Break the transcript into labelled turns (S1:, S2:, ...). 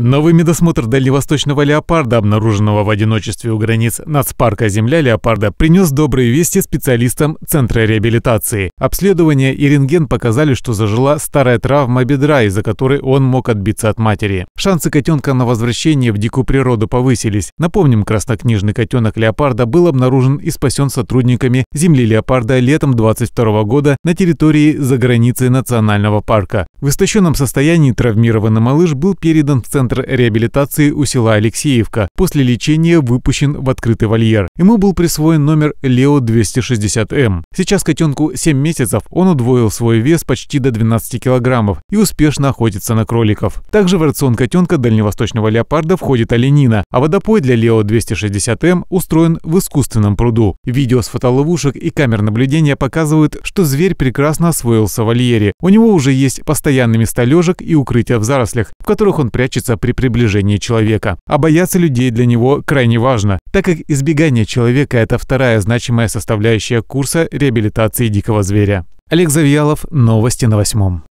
S1: Новый медосмотр дальневосточного леопарда, обнаруженного в одиночестве у границ нацпарка «Земля леопарда», принес добрые вести специалистам Центра реабилитации. Обследование и рентген показали, что зажила старая травма бедра, из-за которой он мог отбиться от матери. Шансы котенка на возвращение в дикую природу повысились. Напомним, краснокнижный котенок леопарда был обнаружен и спасен сотрудниками «Земли леопарда» летом 22 года на территории за границей национального парка. В истощенном состоянии травмированный малыш был передан в Центр Центр реабилитации у села Алексеевка. После лечения выпущен в открытый вольер. Ему был присвоен номер Лео-260М. Сейчас котенку 7 месяцев, он удвоил свой вес почти до 12 килограммов и успешно охотится на кроликов. Также в рацион котенка дальневосточного леопарда входит оленина, а водопой для Лео-260М устроен в искусственном пруду. Видео с фотоловушек и камер наблюдения показывают, что зверь прекрасно освоился в вольере. У него уже есть постоянные места лежек и укрытия в зарослях, в которых он прячется при приближении человека. А бояться людей для него крайне важно, так как избегание человека – это вторая значимая составляющая курса реабилитации дикого зверя. Олег Завьялов, новости на восьмом.